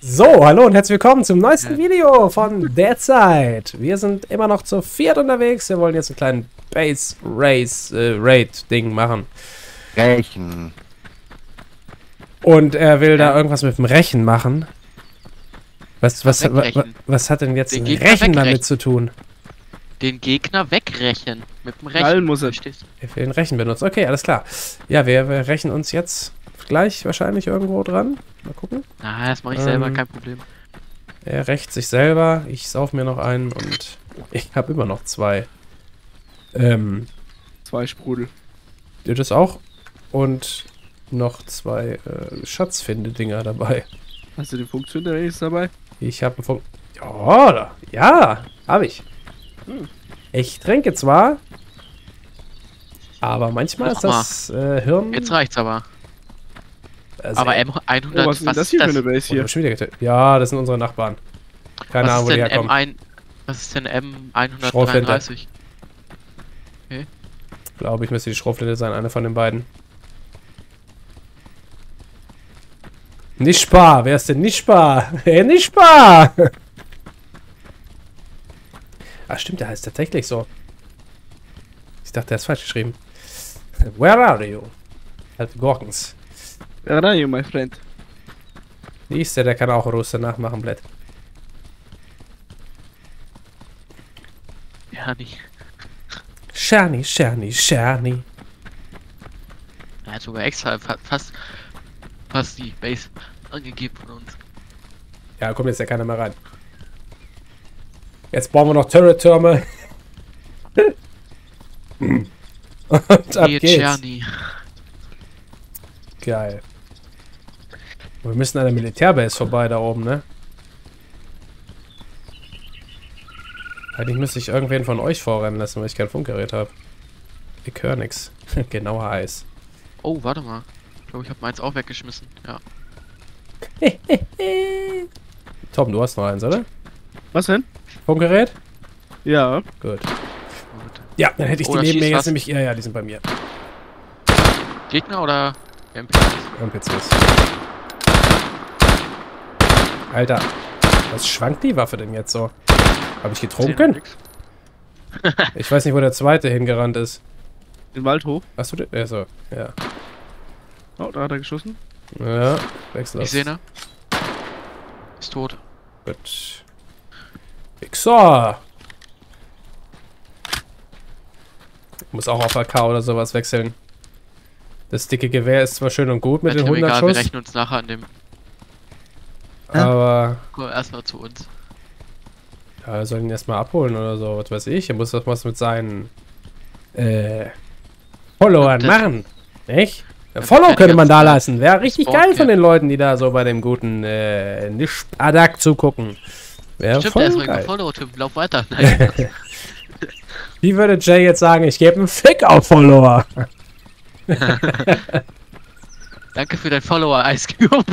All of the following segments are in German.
So, hallo und herzlich willkommen zum neuesten Video von Derzeit. Wir sind immer noch zu viert unterwegs. Wir wollen jetzt einen kleinen Base Race äh, Raid Ding machen. Rechen. Und er will da irgendwas mit dem Rechen machen. Was, was, was, was hat denn jetzt Den ein Gegner Rechen damit wegrechen. zu tun? Den Gegner wegrechen. Mit dem Rechen. muss er. Er den Rechen benutzen. Okay, alles klar. Ja, wir, wir rächen uns jetzt gleich wahrscheinlich irgendwo dran. Mal gucken. Na, das mache ich selber, Ähm. kein Problem. Er rächt sich selber. Ich sauf mir noch einen und ich habe immer noch zwei. Ähm, Zwei Sprudel. du das auch? Und noch zwei äh, Schatzfinde-Dinger dabei. Hast du den Funktionär jetzt dabei? Ich habe einen Funk. Ja, ja, habe ich. Hm. Ich trinke zwar, aber manchmal ist Mach mal. das äh, Hirn. Jetzt reicht's aber. Äh, Aber sehr- M100, Oh, was ist denn das hier für eine Base Oh, hier? schon wieder getötet. Ja, das sind unsere Nachbarn. Keine was Ahnung, wo ist die denn herkommen. M1? Was ist denn M133? Schrotflinte. Glaube ich, müsste die Schrotflinte sein, eine von den beiden. Nischbar, wer ist denn Nischbar? Hey, Nischbar! Ah, stimmt, der heißt tatsächlich so. Ich dachte, der ist falsch geschrieben. Where are you? Alte Gorkens. Where are you, my friend? Wie ist der, der kann auch Russe nachmachen, Blatt. Ja, nicht. Shani, Shani, Shani. Er hat sogar extra fa fast, fast die Base angegeben von uns. Ja, kommt jetzt ja keiner mehr rein. Jetzt bauen wir noch Turret-Türme. Und ab Hier, geht's. Czerny. Geil. Wir müssen an der Militärbase vorbei da oben, ne? Eigentlich müsste ich irgendwen von euch vorrennen lassen, weil ich kein Funkgerät habe. Ich höre nix. Genauer Eis. Oh, warte mal. Ich glaube, ich habe meins auch weggeschmissen. Ja. Tom, du hast noch eins, oder? Was denn? Funkgerät? Ja. Gut. Gut. Ja, dann hätte ich Oh, die neben mir jetzt was. nämlich... Ja, ja, die sind bei mir. Gegner oder NPCs? NPCs. Alter, was schwankt die Waffe denn jetzt so? Habe ich getrunken? Ich weiß nicht, wo der zweite hingerannt ist. Den Wald hoch. Hast du den? Ja, so. Ja. Oh, da hat er geschossen. Ja, wechsel Ich das. sehe ne? Ist tot. Gut. Wichser! Muss auch auf AK oder sowas wechseln. Das dicke Gewehr ist zwar schön und gut mit Ist den mir 100 egal, wir Schuss, rechnen uns nachher an dem. Aber Komm erstmal zu uns. ja, wir sollen ihn erstmal abholen oder so, was weiß ich. Er muss doch was mit seinen äh, Followern machen. Nicht? Ja, Ja, Follow könnte man da lassen. Wäre richtig Sport geil von Camp. den Leuten, die da so bei dem guten äh, Nisch-Adak zugucken. Wäre Stimmt, der voll ist ruhig geil. Follow-Typ. Lauf weiter. Nein. Wie würde Jay jetzt sagen, ich gebe einen Fick auf Follower? Danke für dein Follower, Ice Cube.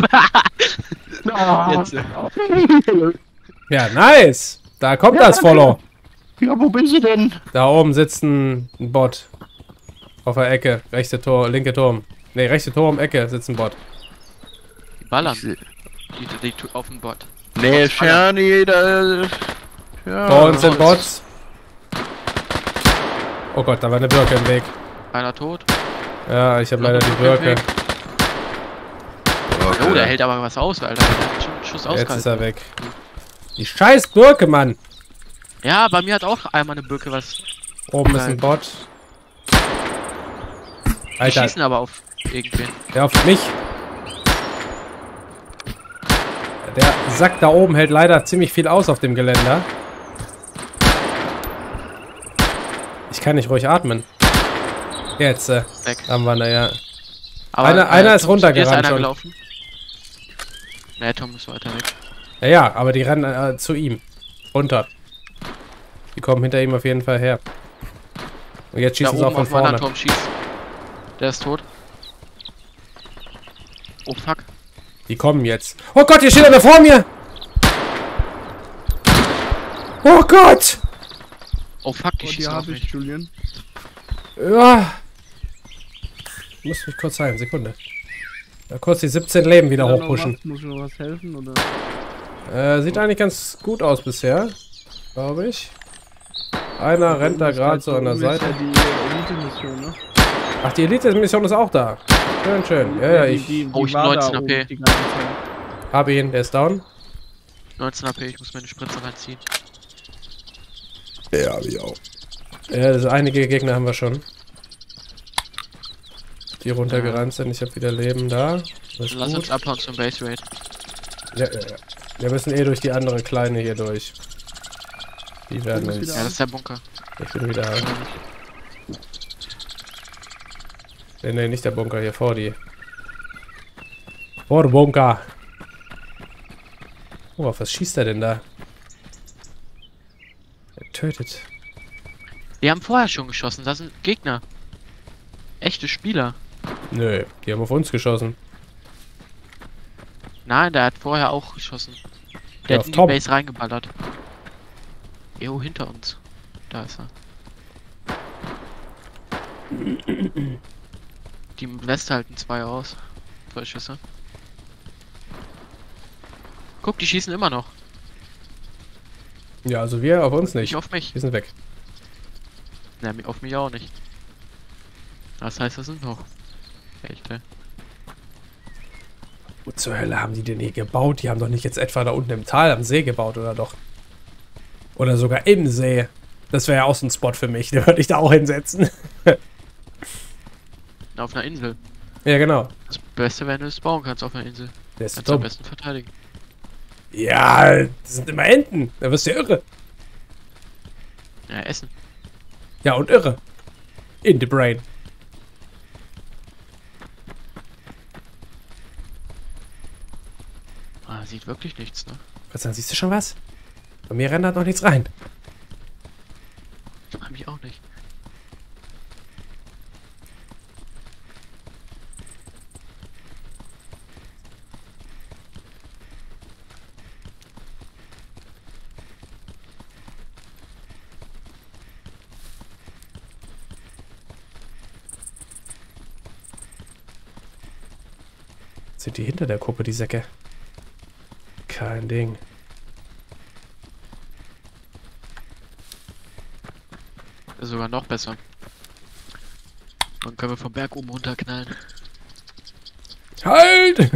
Jetzt. Ja, nice. Da kommt das Follow. Ja, wo bin ich denn? Da oben sitzt ein, Bot. Auf der Ecke. Rechte Tor, linke Turm. Ne, rechte Turm, Ecke sitzt ein Bot. Die ballern. Die, die, die auf den Bot. Nee, Bots Shani, da. Ja. Vor uns sind Bots. Oh Gott, da war eine Birke im Weg. Einer tot. Ja, ich habe leider eine die Birke. Oh, der hält aber was aus, Alter. Schuss Jetzt ist er weg. Die scheiß Birke, Mann. Ja, bei mir hat auch einmal eine Birke was. Oben ist ein Bot. Die Alter, schießen aber auf irgendwen. der auf mich. Der Sack da oben hält leider ziemlich viel aus auf dem Geländer. Ich kann nicht ruhig atmen. Jetzt, äh, haben wir, naja. Einer- einer ist runtergerannt Ist einer schon. gelaufen. Nee, Tom ist weiter weg. Ja, ja, aber die rennen äh, zu ihm. Runter. Die kommen hinter ihm auf jeden Fall her. Und jetzt Da schießen sie auch von vorne. Turm schießt. Der ist tot. Oh fuck. Die kommen jetzt. Oh Gott, hier steht einer vor mir! Oh Gott! Oh fuck, die Oh, schießen auf habe ich, mich. Julian. Ja. Ich muss mich kurz heilen, Sekunde. Da kurz die 17 Leben wieder hochpushen. was? Muss ich noch was helfen? Oder? Äh, sieht eigentlich ganz gut aus bisher. Glaube ich. Einer rennt da gerade so an der Seite. Ja die Elite-Mission, ne? Ach, die Elite-Mission ist auch da. Schön, schön. Ja, ja, ich die, die Oh, ich war da 19 oben AP. hab ihn. Der ist down. 19 AP, ich muss meine Spritze reinziehen. Ja, wie auch. Ja, also einige Gegner haben wir schon. Die runtergerannt sind. Ich habe wieder Leben da. Lass uns gut. abhauen zum Base Raid. Ja, ja, ja. Wir müssen eh durch die andere kleine hier durch. Die werden uns. Ja, das ist der Bunker. Ich bin wieder. Nee, nee, nicht der Bunker hier vor die. Vor dem Bunker. Oh, auf was schießt er denn da? Er tötet. Wir haben vorher schon geschossen, das sind Gegner. Echte Spieler. Nö, die haben auf uns geschossen. Nein, der hat vorher auch geschossen. Ja, Der auf hat in die Tom. Base reingeballert. Jo, hinter uns. Da ist er. Die im West halten zwei aus. Zwei Schüsse. Guck, die schießen immer noch. Ja, also wir auf uns Nicht nicht. auf mich. Wir sind weg. Mi- auf mich auch nicht. Das heißt, das sind noch. Echte. Wo zur Hölle haben die denn hier gebaut? Die haben doch nicht jetzt etwa da unten im Tal am See gebaut, oder doch? Oder sogar im See. Das wäre ja auch so ein Spot für mich. Den würde ich da auch hinsetzen. Auf einer Insel. ja, genau. Das Beste, wenn du es bauen kannst auf einer Insel. Der ist Kannst du am besten verteidigen. Ja, das sind immer Enten. Da wirst du ja irre. Ja, essen. Ja, und irre. In the brain. Sieht wirklich nichts, ne? Gott sei Dank, siehst du schon was? Bei mir rennt da noch nichts rein. Hab ich auch nicht. Sind die hinter der Kuppe, die Säcke? Kein Ding. Das ist sogar noch besser. Dann können wir vom Berg oben runterknallen. Halt!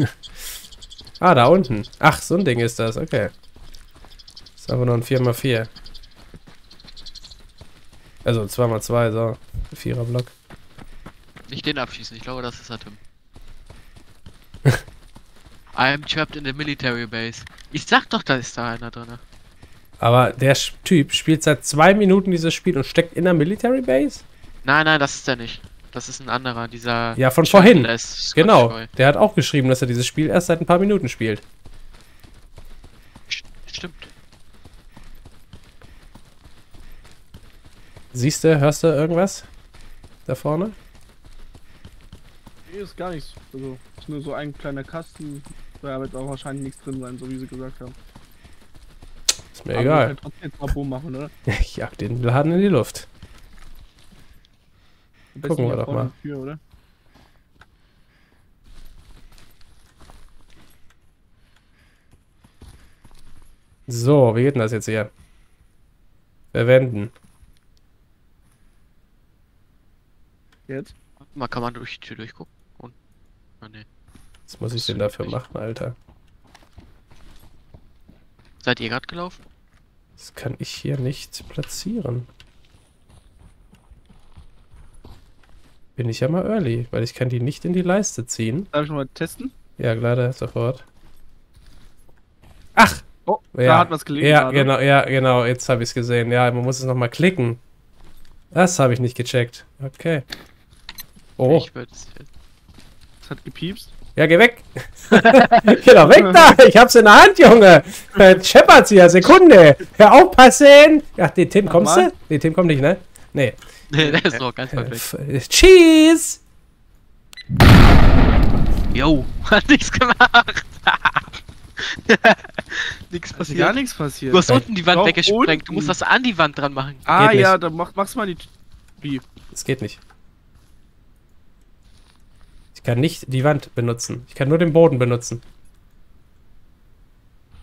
ah, da unten. Ach, so ein Ding ist das. Okay. Ist aber nur ein 4x4. Also 2x2, so. Vierer Block. Nicht den abschießen, ich glaube, das ist er, Tim. I'm trapped in the military base. Ich sag doch, da ist da einer drin. Aber der Typ spielt seit zwei Minuten dieses Spiel und steckt in der Military Base? Nein, nein, das ist der nicht. Das ist ein anderer, dieser. Ja, von vorhin. Genau. Der hat auch geschrieben, dass er dieses Spiel erst seit ein paar Minuten spielt. St- Stimmt. Siehst du, hörst du irgendwas? Da vorne? Nee, ist gar nichts. Also, ist nur so ein kleiner Kasten. Da wird auch wahrscheinlich nichts drin sein, so wie sie gesagt haben. Ist mir Aber egal. können trotzdem jetzt mal Boom machen, oder? Ich jag den Laden in die Luft. Gucken wir hier doch mal. Tür, oder? So, wie geht denn das jetzt hier? Verwenden. Jetzt? Mal kann man durch die Tür durchgucken. Und. Ah, nee. Was muss ich denn dafür machen, Alter? Seid ihr gerade gelaufen? Das kann ich hier nicht platzieren. Bin ich ja mal early, weil ich kann die nicht in die Leiste ziehen. Darf ich mal testen? Ja, leider, sofort. Ach! Oh, Ja, da hat was gelegen. Ja, gerade. genau, ja, genau, jetzt habe ich es gesehen. Ja, man muss es nochmal klicken. Das habe ich nicht gecheckt. Okay. Oh, Ich würde es. Es hat gepiepst. Ja, geh weg. geh doch weg da. Ich hab's in der Hand, Junge. Äh, Scheppert's hier, Sekunde. Hör aufpassen. Ach, nee, Tim, kommst du? Nee, Tim kommt nicht, ne? Nee. Nee, der ist noch ganz Äh, f- äh, Cheese. Yo, hat nichts gemacht. nichts passiert. gar nichts passiert. Du hast unten die Wand Doch, weggesprengt. Du unten. musst das an die Wand dran machen. ah ja, dann mach, mach's mal die. Wie? Das geht nicht. Ich kann nicht die Wand benutzen. Ich kann nur den Boden benutzen.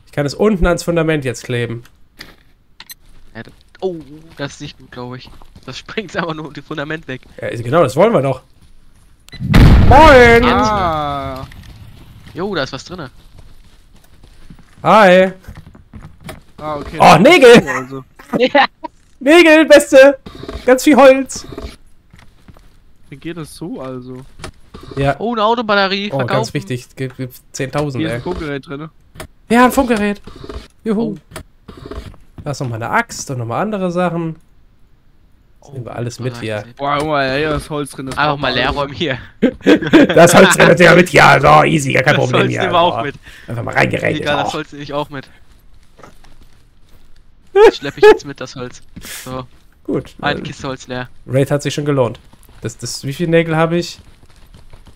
Ich kann es unten ans Fundament jetzt kleben. Ja, das- oh, das ist nicht gut, glaube ich. Das springt aber nur das Fundament weg. Ja, genau, das wollen wir doch. Moin! Ah, Jo, da ist was drinne. Hi! ah okay. Oh, Nägel! Also, Nägel, beste! Ganz viel Holz! wie geht das so also? Ja. Oh, eine Autobatterie. Oh, verkaufen. ganz wichtig. Gibt gibt 10.000, Hier ist ey. ein Funkgerät drin. Ja, ein Funkgerät. Juhu. Oh. Da ist nochmal eine Axt und nochmal andere Sachen. Oh, nehmen wir alles mit hier. Boah, guck mal, hier ist Holz drin. Das Einfach mal man leer alles. räumen hier. Das Holz nehmen wir mit. Ja, so, easy, gar kein Das Problem Holz hier. nehmen wir auch mit. Einfach mal reingeredet. Egal, das. Holz nehme ich auch mit. Das schleppe ich jetzt mit, das Holz. So, Gut. eine äh, Kiste Holz leer. Raid hat sich schon gelohnt. Das, das, wie viele Nägel habe ich?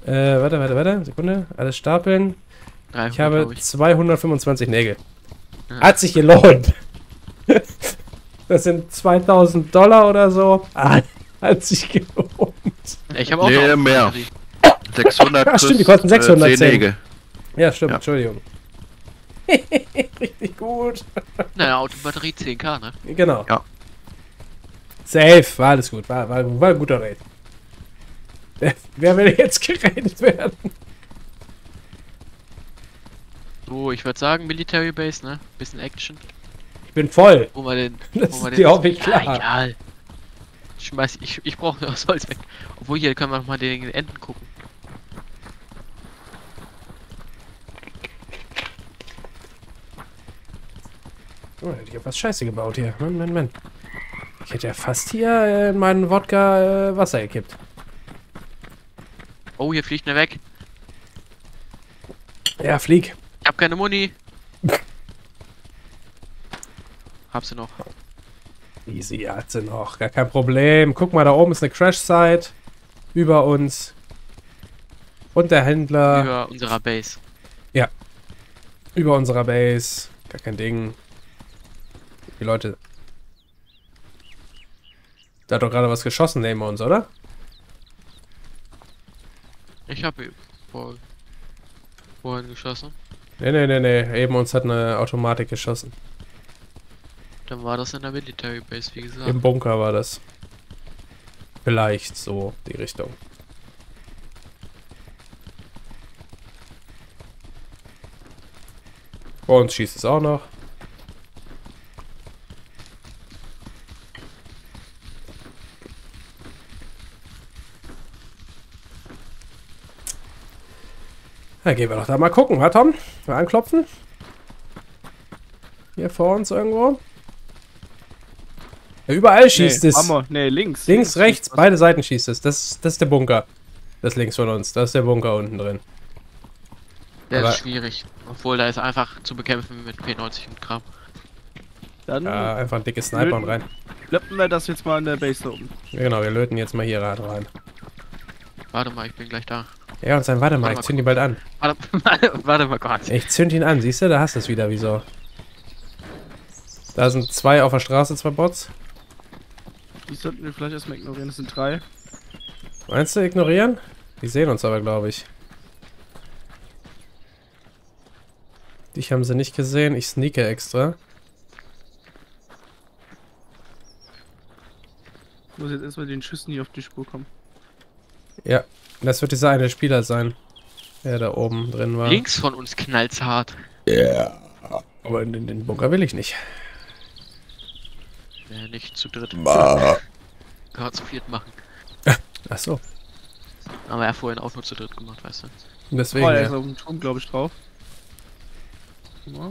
Äh, warte, warte, warte. Sekunde. Alles stapeln. 300, Ich habe ich. 225 Nägel. Ja. Hat sich gelohnt. Das sind 2000 Dollar oder so. Ah, hat sich gelohnt. Ich habe auch Nee, noch mehr. Batterie. 600 Ach, stimmt, die kosten 610. Äh, 10 Nägel. Ja, stimmt. Ja. Entschuldigung. Richtig gut. Naja, Autobatterie 10k, ne? Genau. Ja. Safe. War alles gut. War, war, war ein guter Raid. Wer, will jetzt geredet werden? So, ich würde sagen Military Base, ne? Bisschen Action. Ich bin voll. Wo wir den. Das wo wir ist dir auch nicht ja, klar. egal. Schmeiß, ich, ich brauche nur das Holz weg. Obwohl, hier können wir noch mal den Enden gucken. Oh, hätte ich ja fast Scheiße gebaut hier. Mann, Mann, Mann. Ich hätte ja fast hier äh, in meinen Wodka äh, Wasser gekippt. Oh, hier fliegt eine weg. Ja, flieg. Ich hab keine Muni. Hab sie noch. Easy, hat sie noch. Gar kein Problem. Guck mal, da oben ist eine Crash-Site. Über uns. Und der Händler. Über, Über unserer Base. unserer Base. Gar kein Ding. Die Leute. Da hat doch gerade was geschossen neben uns, oder? Ich hab vor, vorhin geschossen. Nee, nee, nee, nee. Eben uns hat eine Automatik geschossen. Dann war das in der Military Base, wie gesagt. Im Bunker war das. Vielleicht so die Richtung. Uns schießt es auch noch. Na, gehen wir doch da mal gucken, wa Tom? Mal anklopfen. Hier vor uns irgendwo. Ja, überall schießt nee, es. Hammer. Nee, links. Links, rechts, schießt was. beide Seiten schießt es. Das, das ist der Bunker. Das ist links von uns. Das ist der Bunker unten drin. Der aber- ist schwierig. Obwohl, da ist einfach zu bekämpfen mit P90 und Kram. Dann Ja, einfach ein dickes Sniper und rein. klappen wir das jetzt mal in der Base oben. Ja, genau, wir löten jetzt mal hier Rad rein. Warte mal, ich bin gleich da. Ja, und dann warte mal, Warte ich mal zünd ihn bald an. Warte, warte, warte mal Gott. Ich zünd ihn an, siehst du? Da hast du es wieder, wieso? Da sind zwei auf der Straße, zwei Bots. Die sollten wir vielleicht erstmal ignorieren. Das sind drei. Meinst du ignorieren? Die sehen uns aber, glaube ich. Dich haben sie nicht gesehen. Ich sneake extra. Ich muss jetzt erstmal den Schüssen hier auf die Spur kommen. Ja, das wird dieser eine Spieler sein, der da oben drin war. Links von uns knallt's hart. Aber in den, den Bunker will ich nicht. Ja, nicht zu dritt. Bah. Kann man zu viert machen. Ach so. Aber er hat vorhin auch nur zu dritt gemacht, weißt du. Deswegen. oh, er ist ja. auf dem Turm, glaube ich, drauf. Ja.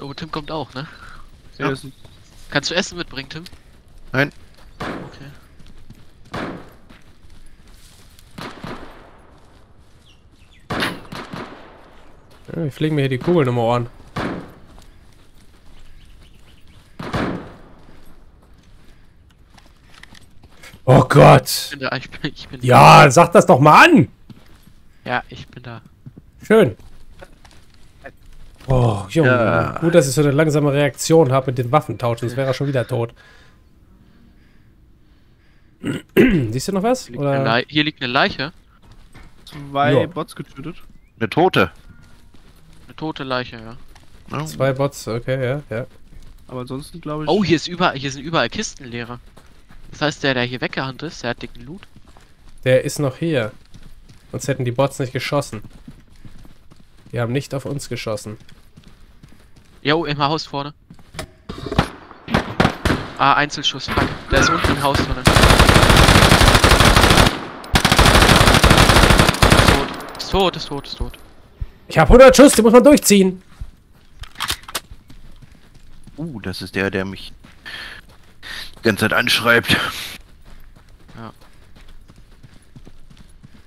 Oh, Tim kommt auch, ne? Ja. Ja. ist ein- Kannst du Essen mitbringen, Tim? Nein. Okay. Ja, wir fliegen mir hier die Kugeln um Ohren. Oh Gott. Ich bin da, ich bin, ich bin Ja, sag das doch mal an. da. Ja, ich bin da. Schön. Oh, Junge. Ja. Gut, dass ich so eine langsame Reaktion habe mit den Waffentauschen. Das wäre er schon wieder tot. Siehst du noch was? Hier liegt, eine Oder? Hier liegt eine Leiche. Zwei Ja. Bots getötet. Eine Tote. Tote Leiche, ja. Zwei Bots, okay, ja, ja. Aber ansonsten glaube ich. Oh, hier, ist überall, hier sind überall Kisten leere. Das heißt, der, der hier weggerannt ist, der hat dicken Loot. Der ist noch hier. Sonst hätten die Bots nicht geschossen. Die haben nicht auf uns geschossen. Jo, im Haus vorne. Ah, Einzelschuss, fuck. Der ist unten im Haus drin. Ist tot, ist tot, ist tot. Ich habe 100 Schuss, die muss man durchziehen. Uh, das ist der, der mich die ganze Zeit anschreibt.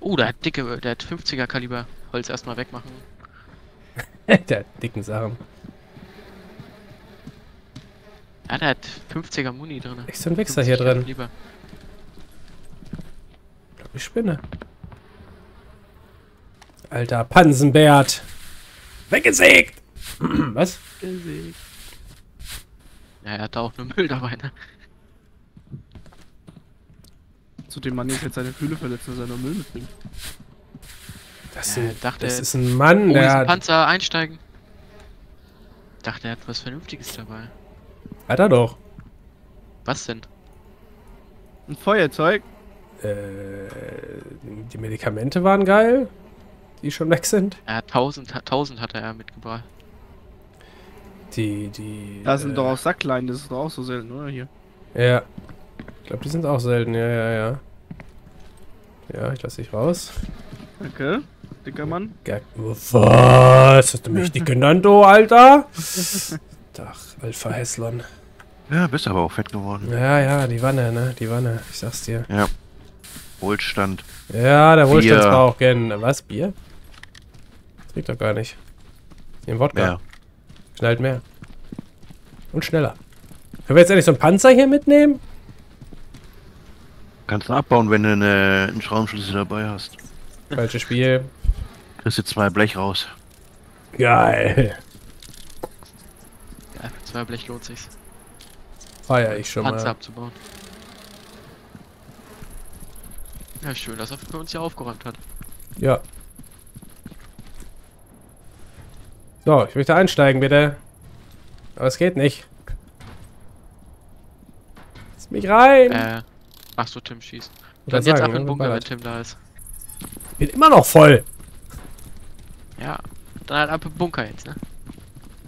Oh, der hat dicke, der hat 50er Kaliber. Holz erstmal wegmachen. der dicken Sachen. Ja, der hat 50er Muni drin. So ein Wichser hier drin. Lieber. Ich spinne. Alter Pansenbert. Weggesägt. Was? Ja, er hat da auch nur Müll dabei, ne? Zudem man jetzt seine Fühle verletzt, dass er nur Müll mitbringt. Das, ist Ja, ein, dachte- das ist ein Mann, Oh, der ist ein hat... Panzer, einsteigen. Dachte, er hat was Vernünftiges dabei. Hat er doch. Was denn? Ein Feuerzeug. Äh, die Medikamente waren geil. Die schon weg sind. Er hat 1000, 1000 hatte er mitgebracht. Die, die... Das sind äh, doch auch Sacklein, das ist doch auch so selten, oder? Hier. Ja. Ich glaube, die sind auch selten. Ja, ja, ja. Ja, ich lasse dich raus. Danke. Dicker Mann. Ge- Was? Hast du mich dick genannt, du Alter? Dach, Alpha Hässlon. Ja, bist aber auch fett geworden. Ja, ja, die Wanne, ne? Die Wanne. Ich sag's dir. Wohlstand. Ja, der Bier. Wohlstandsbauch, gen. Was? Bier? Trinkt doch gar nicht. Den Wodka. Ja. Knallt mehr. Und schneller. Können wir jetzt endlich so einen Panzer hier mitnehmen? Kannst du abbauen, wenn du eine, einen Schraubenschlüssel dabei hast. Falsches Spiel. Kriegst du zwei Blech raus. Geil. Ja, für zwei Blech lohnt sich's. Feier ich schon Panzer mal. abzubauen. Ja, schön, dass er für uns hier aufgeräumt hat. Ja. So, ich möchte einsteigen, bitte. Aber es geht nicht. Lass mich rein. Äh, ach so, Tim schießt. Ich Dann wollte jetzt ab in den Bunker, wenn. Tim da ist. Bin immer noch voll. Ja, dann halt ab im Bunker jetzt, ne?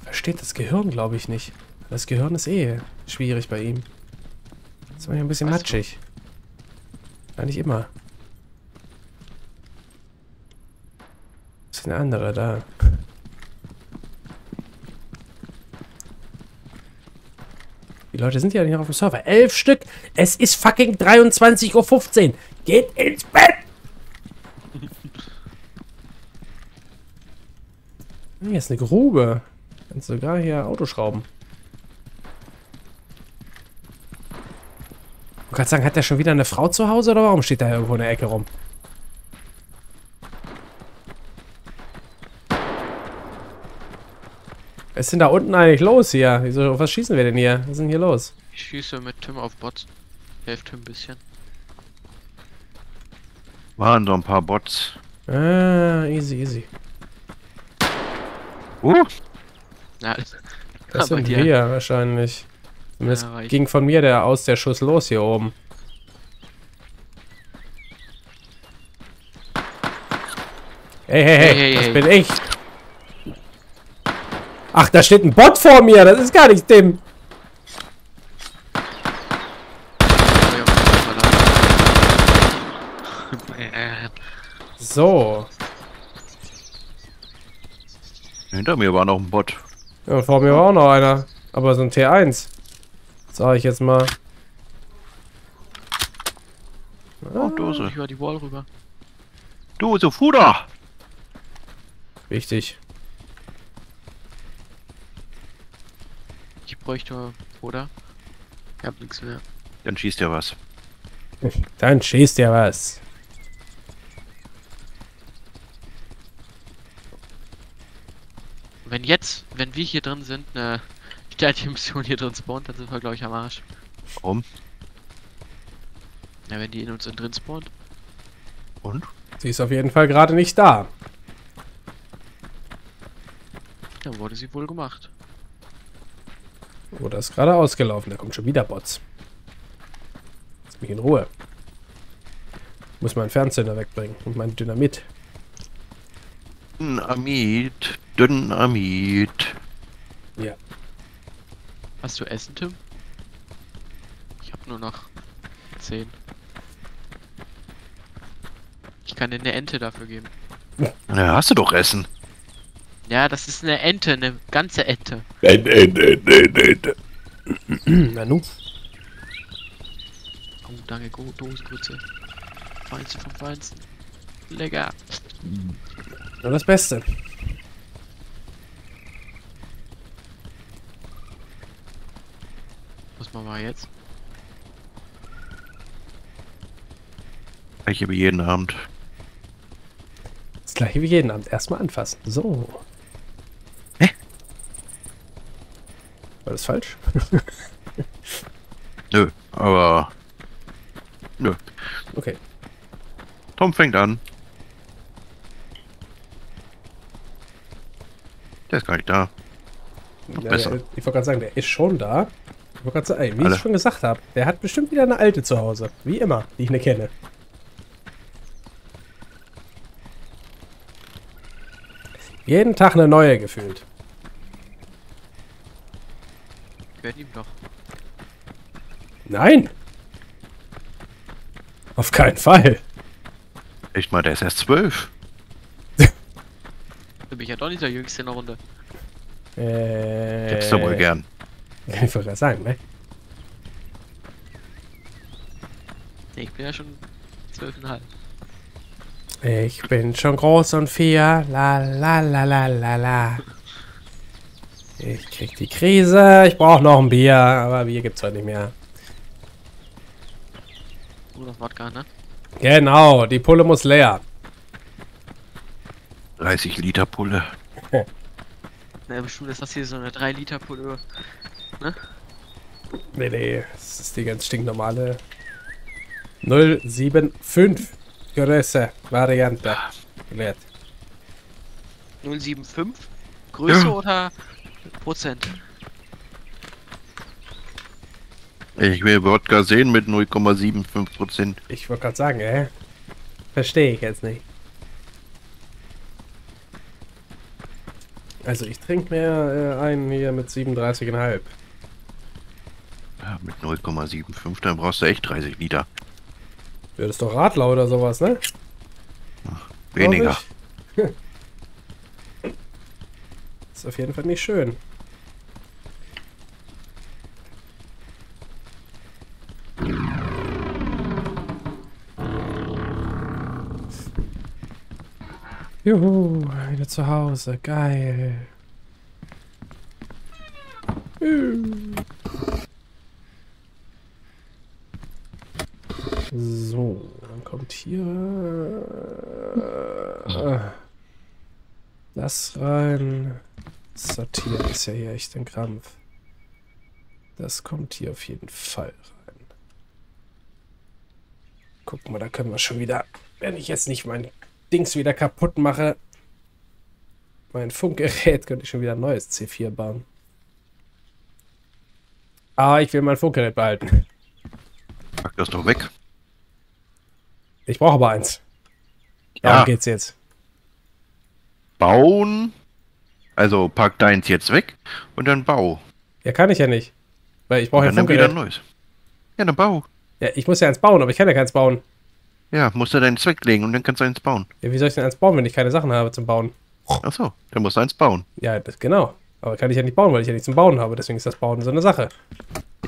Versteht das Gehirn, glaube ich, nicht. Das Gehirn ist eh schwierig bei ihm. Ist manchmal ein bisschen du? matschig. Ja, nicht immer. Was ist eine andere da? Leute sind ja nicht auf dem Server. Elf Stück. Es ist fucking 23.15 Uhr. Geht ins Bett. Hier ist eine Grube. Kannst sogar hier Autoschrauben. Wollte gerade sagen, hat der schon wieder eine Frau zu Hause oder warum steht da irgendwo in der Ecke rum? Was ist denn da unten eigentlich los hier? Wieso, was schießen wir denn hier? Was ist denn hier los? Ich schieße mit Tim auf Bots. Hilft Tim ein bisschen. Waren so ein paar Bots. Ah, easy, easy. Uh, Ja, das, Das sind wir wahrscheinlich. Zumindest Ja, ging von mir der aus der Schuss los hier oben. Hey, hey, hey, Hey, hey, das hey. bin ich. Ach, da steht ein Bot vor mir, das ist gar nicht. Äh, So. hinter mir war noch ein Bot. Ja, vor mir war auch noch einer. Aber so ein T1. Sag ich jetzt mal. Oh, Dose. ich über die Wall rüber. Dose Fuder! Wichtig. Ich bräuchte, oder? Ich hab nichts mehr. Dann schießt er was. Dann schießt ja was. Wenn jetzt, wenn wir hier drin sind, eine Sternchen-Mission hier drin spawnt, dann sind wir, glaube ich, am Arsch. Warum? Ja, wenn die in uns drin spawnt. Und? Sie ist auf jeden Fall gerade nicht da. Dann wurde sie wohl gemacht. Oder ist gerade ausgelaufen. Da kommt schon wieder Bots. Lass mich in Ruhe. Muss meinen Fernzünder wegbringen und mein Dynamit. Dynamit, Dynamit. Ja. Hast du Essen, Tim? Ich habe nur noch 10. Ich kann dir eine Ente dafür geben. Ja, hast du doch Essen. Ja, das ist eine Ente, eine ganze Ente. Nein, nein, nein, nein, nein. Na nu. Oh, danke, Dosengrütze. Feinste vom Feinsten. Lecker. Nur das Beste. Was machen wir jetzt? Ich habe jeden Abend. Das gleiche wie jeden Abend. Erstmal anfassen. So. War das falsch? Nö, aber. Nö. Okay. Tom fängt an. Der ist gar nicht da. Ja, besser. der, ich wollte gerade sagen, der ist schon da. Ich wollte gerade sagen, ey, wie Alle. ich schon gesagt habe, der hat bestimmt wieder eine alte zu Hause. Wie immer, die ich nicht kenne. Jeden Tag eine neue gefühlt. Gehört ihm doch. Nein! Auf keinen Fall. Echt mal, der ist erst zwölf. Da bin ich ja doch nicht der Jüngste in der Runde. Äh, Hättest du wohl gern. Ich wollte gerade sagen, ne? Ich bin ja schon 12,5. Ich bin schon groß und vier. La la la la la la. Ich krieg die Krise. Ich brauche noch ein Bier. Aber Bier gibt's heute nicht mehr. Nur noch Wodka, ne? Genau, die Pulle muss leer. 30 Liter Pulle. Na, bestimmt ist das hier so eine 3 Liter Pulle. Nee, nee. Das ist die ganz stinknormale 075 Größe Variante. Wert. 075? Größe Ja. oder Prozent? Ich will Wodka sehen mit 0,75 Prozent. Ich wollte gerade sagen, äh. Verstehe ich jetzt nicht. Also ich trinke mir äh, einen hier mit 37,5. Ja, mit 0,75, dann brauchst du echt 30 Liter. Ja, das ist doch Radler oder sowas, ne? Glaub Weniger. ist auf jeden Fall nicht schön. Juhu, wieder zu Hause. Geil. So, dann kommt hier äh, das rein. Sortieren ist ja hier echt ein Krampf. Das kommt hier auf jeden Fall rein. Guck mal, da können wir schon wieder, wenn ich jetzt nicht mein Dings wieder kaputt mache, mein Funkgerät, könnte ich schon wieder ein neues C4 bauen. Aber ich will mein Funkgerät behalten. Pack das doch weg. Ich brauche aber eins. Darum Ja. geht's jetzt. Bauen. Also pack deins jetzt weg und dann bau. Ja, kann ich ja nicht. Weil ich brauche ja und ein dann wieder neues. Ja, dann bau. Ja, ich muss ja eins bauen, aber ich kann ja keins bauen. Ja, musst du deins weglegen und dann kannst du eins bauen. Ja, wie soll ich denn eins bauen, wenn ich keine Sachen habe zum Bauen? Achso, dann musst du eins bauen. Ja, das, genau. Aber kann ich ja nicht bauen, weil ich ja nichts zum Bauen habe. Deswegen ist das Bauen so eine Sache.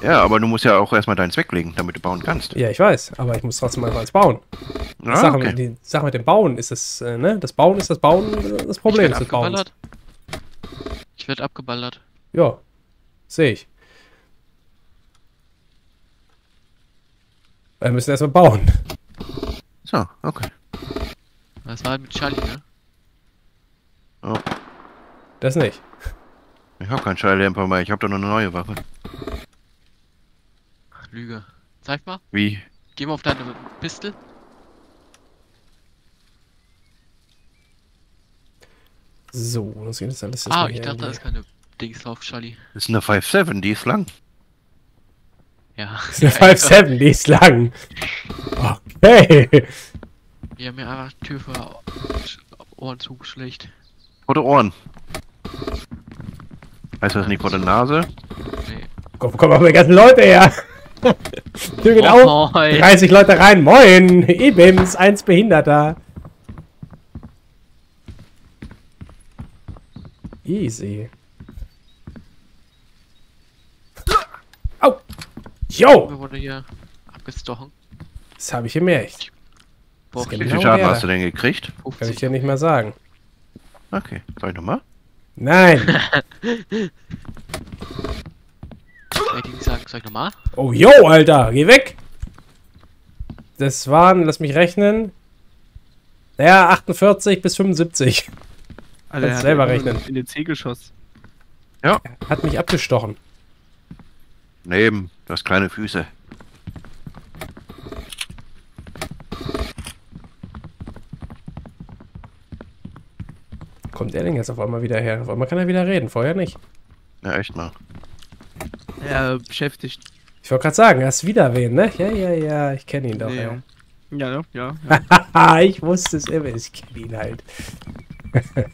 Ja, aber du musst ja auch erstmal deins weglegen, damit du bauen kannst. Ja, ich weiß. Aber ich muss trotzdem einfach eins bauen. Die, Ah, Sache, okay. die Sache mit dem Bauen ist das, äh, ne? Das Bauen ist das Bauen, das Problem ich ist das Bauen. Ich werde abgeballert. Ja, sehe ich. Wir müssen erstmal bauen. So, okay. Das war halt mit Charlie, ne? Oh, Das nicht. ich habe keinen Schalldämpfer mehr, ich habe doch noch eine neue Waffe. Ach, Lüge. Zeig mal. Wie? Geh mal auf deine Pistol. So, das geht jetzt alles Ah, ich dachte, da ist keine Dings drauf, Charlie. Das ist eine 5-7, die ist lang. Ja. Das ist eine 5-7, die ist lang. Okay. Wir haben mir einfach Tür für Ohren zugeschlägt. Vor der Ohren. Heißt das nicht vor der Nase? Nee. Komm, komm mal, die ganzen Leute her. Tür geht auf. Moin. 30 Leute rein. Moin. Ibims, eins Behinderter. Easy. Au. Jo. Wir wurden hier abgestochen. Das habe ich gemerkt. Boah, Wie Wie Genau viel Schaden hast du denn gekriegt? Kann ich 50. dir nicht mehr sagen. Okay, soll ich nochmal? Nein. Soll ich sagen, soll ich nochmal? Oh, jo, Alter. Geh weg. Das waren, lass mich rechnen. Naja, 48 bis 75. Alter, Kannst er selber hat rechnen. In den C geschossen. Hat mich abgestochen. Neben, du hast kleine Füße. Kommt er denn jetzt auf einmal wieder her? Auf einmal kann er wieder reden, vorher nicht. Ja, echt mal. Er beschäftigt. Ich wollte gerade sagen, er ist wieder wen, ne? Ja, ja, ja, ich kenne ihn doch, Nee, ja. Ja, ja, ja. ja. Haha, ich wusste es immer, ich kenne ihn halt.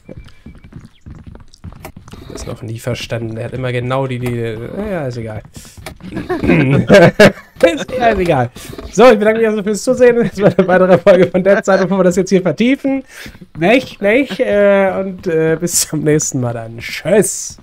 das noch nie verstanden. Er hat immer genau die, die. Ja, ist egal. ist ja, ist egal. So, ich bedanke mich also fürs Zusehen. Das war eine weitere Folge von der Zeit, bevor wir das jetzt hier vertiefen. Nicht, nicht. Äh, und äh, bis zum nächsten Mal dann. Tschüss.